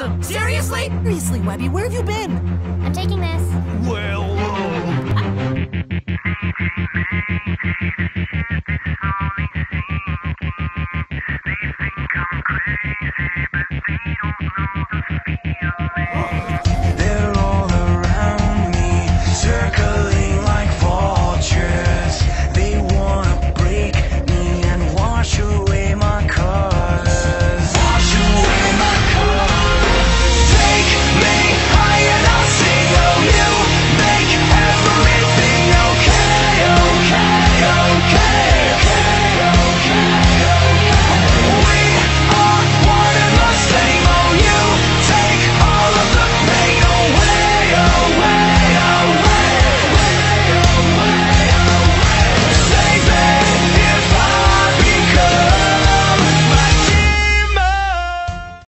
Seriously? Seriously, Webby, where have you been? I'm taking this.